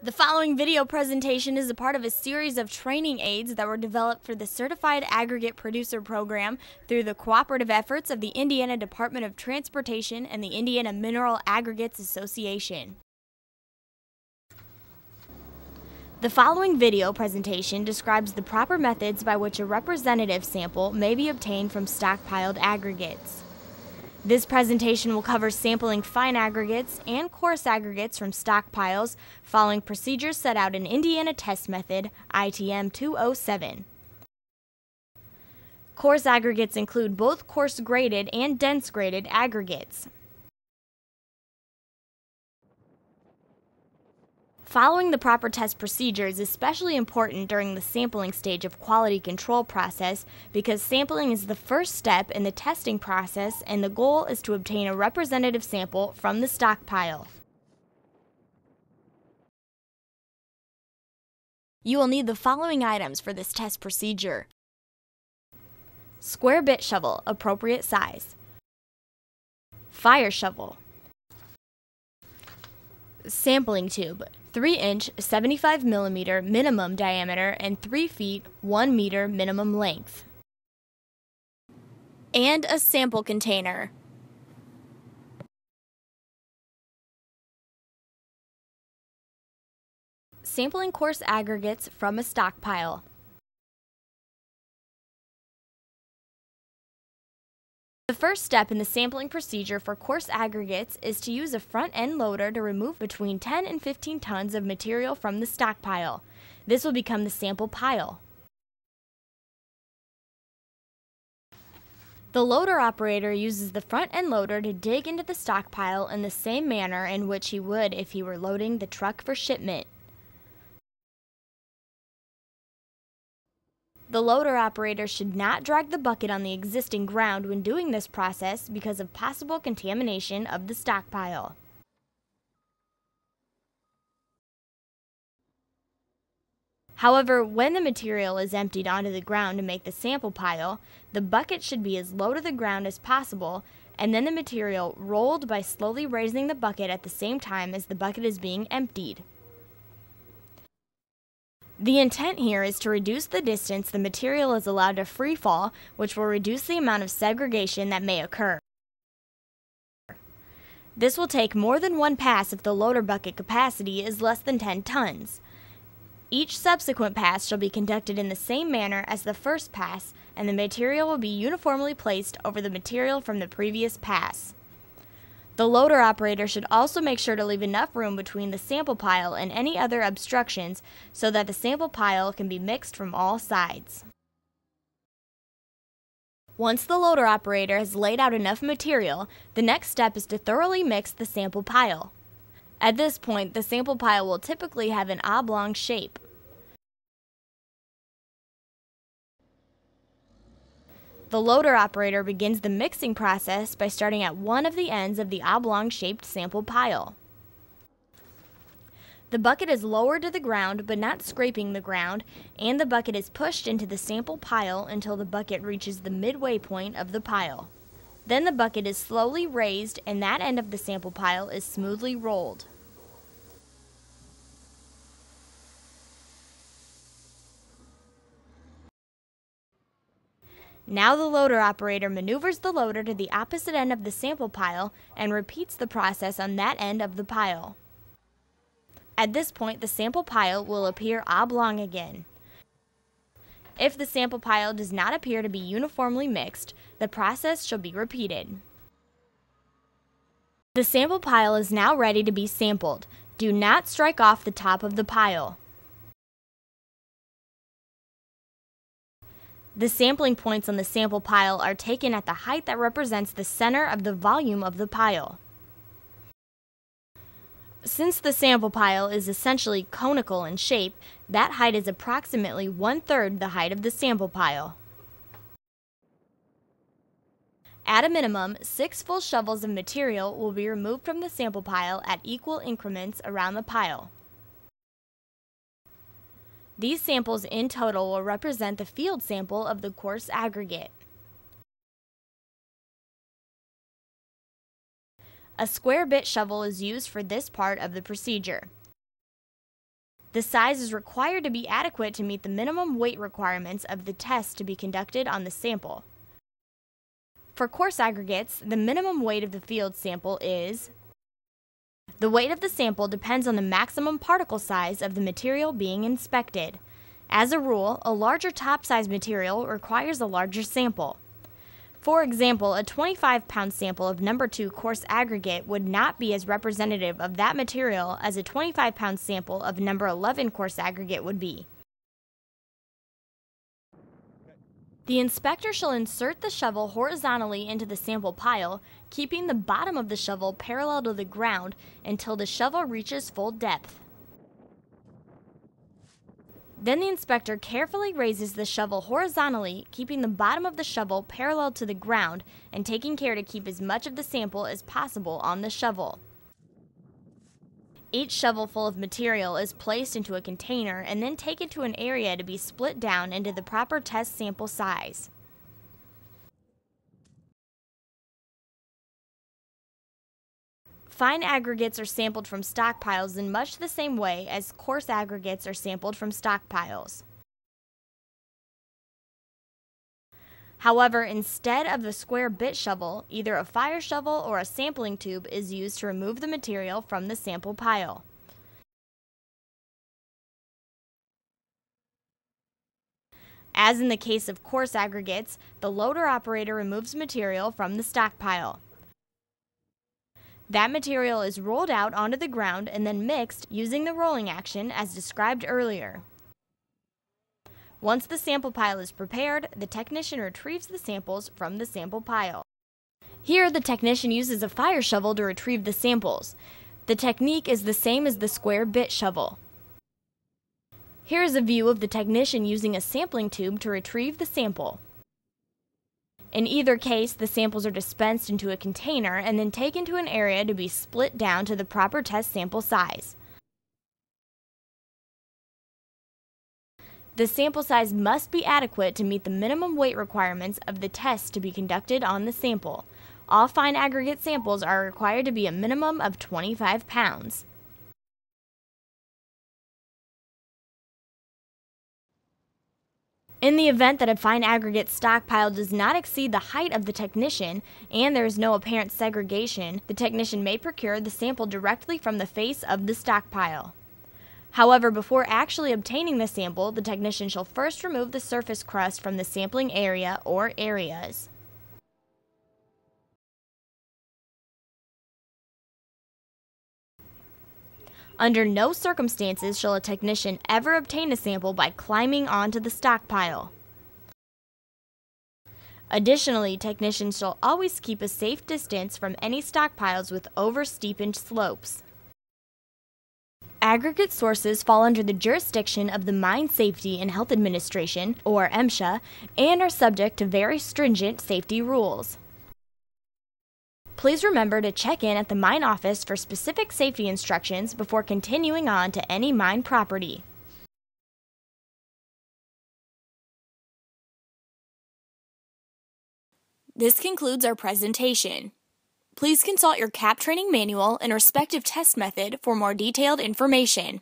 The following video presentation is a part of a series of training aids that were developed for the Certified Aggregate Producer Program through the cooperative efforts of the Indiana Department of Transportation and the Indiana Mineral Aggregates Association. The following video presentation describes the proper methods by which a representative sample may be obtained from stockpiled aggregates. This presentation will cover sampling fine aggregates and coarse aggregates from stockpiles following procedures set out in Indiana Test Method ITM 207. Coarse aggregates include both coarse graded and dense graded aggregates. Following the proper test procedure is especially important during the sampling stage of quality control process because sampling is the first step in the testing process and the goal is to obtain a representative sample from the stockpile. You will need the following items for this test procedure. Square bit shovel, appropriate size. Fire shovel. Sampling tube, 3 inch 75 millimeter minimum diameter and 3 feet 1 meter minimum length. And a sample container. Sampling coarse aggregates from a stockpile. The first step in the sampling procedure for coarse aggregates is to use a front end loader to remove between 10 and 15 tons of material from the stockpile. This will become the sample pile. The loader operator uses the front end loader to dig into the stockpile in the same manner in which he would if he were loading the truck for shipment. The loader operator should not drag the bucket on the existing ground when doing this process because of possible contamination of the stockpile. However, when the material is emptied onto the ground to make the sample pile, the bucket should be as low to the ground as possible and then the material rolled by slowly raising the bucket at the same time as the bucket is being emptied. The intent here is to reduce the distance the material is allowed to free fall, which will reduce the amount of segregation that may occur. This will take more than one pass if the loader bucket capacity is less than 10 tons. Each subsequent pass shall be conducted in the same manner as the first pass, and the material will be uniformly placed over the material from the previous pass. The loader operator should also make sure to leave enough room between the sample pile and any other obstructions so that the sample pile can be mixed from all sides. Once the loader operator has laid out enough material, the next step is to thoroughly mix the sample pile. At this point, the sample pile will typically have an oblong shape. The loader operator begins the mixing process by starting at one of the ends of the oblong-shaped sample pile. The bucket is lowered to the ground but not scraping the ground, and the bucket is pushed into the sample pile until the bucket reaches the midway point of the pile. Then the bucket is slowly raised and that end of the sample pile is smoothly rolled. Now the loader operator maneuvers the loader to the opposite end of the sample pile and repeats the process on that end of the pile. At this point, the sample pile will appear oblong again. If the sample pile does not appear to be uniformly mixed, the process shall be repeated. The sample pile is now ready to be sampled. Do not strike off the top of the pile. The sampling points on the sample pile are taken at the height that represents the center of the volume of the pile. Since the sample pile is essentially conical in shape, that height is approximately one-third the height of the sample pile. At a minimum, six full shovels of material will be removed from the sample pile at equal increments around the pile. These samples in total will represent the field sample of the coarse aggregate. A square bit shovel is used for this part of the procedure. The size is required to be adequate to meet the minimum weight requirements of the test to be conducted on the sample. For coarse aggregates, the minimum weight of the field sample is the weight of the sample depends on the maximum particle size of the material being inspected. As a rule, a larger top size material requires a larger sample. For example, a 25 pound sample of number 2 coarse aggregate would not be as representative of that material as a 25 pound sample of number 11 coarse aggregate would be. The inspector shall insert the shovel horizontally into the sample pile, keeping the bottom of the shovel parallel to the ground until the shovel reaches full depth. Then the inspector carefully raises the shovel horizontally, keeping the bottom of the shovel parallel to the ground and taking care to keep as much of the sample as possible on the shovel. Each shovelful of material is placed into a container and then taken to an area to be split down into the proper test sample size. Fine aggregates are sampled from stockpiles in much the same way as coarse aggregates are sampled from stockpiles. However, instead of the square bit shovel, either a fire shovel or a sampling tube is used to remove the material from the sample pile. As in the case of coarse aggregates, the loader operator removes material from the stockpile. That material is rolled out onto the ground and then mixed using the rolling action as described earlier. Once the sample pile is prepared, the technician retrieves the samples from the sample pile. Here, the technician uses a fire shovel to retrieve the samples. The technique is the same as the square bit shovel. Here is a view of the technician using a sampling tube to retrieve the sample. In either case, the samples are dispensed into a container and then taken to an area to be split down to the proper test sample size. The sample size must be adequate to meet the minimum weight requirements of the test to be conducted on the sample. All fine aggregate samples are required to be a minimum of 25 pounds. In the event that a fine aggregate stockpile does not exceed the height of the technician and there is no apparent segregation, the technician may procure the sample directly from the face of the stockpile. However, before actually obtaining the sample, the technician shall first remove the surface crust from the sampling area or areas. Under no circumstances shall a technician ever obtain a sample by climbing onto the stockpile. Additionally, technicians shall always keep a safe distance from any stockpiles with over-steepened slopes. Aggregate sources fall under the jurisdiction of the Mine Safety and Health Administration, or MSHA, and are subject to very stringent safety rules. Please remember to check in at the mine office for specific safety instructions before continuing on to any mine property. This concludes our presentation. Please consult your CAP training manual and respective test method for more detailed information.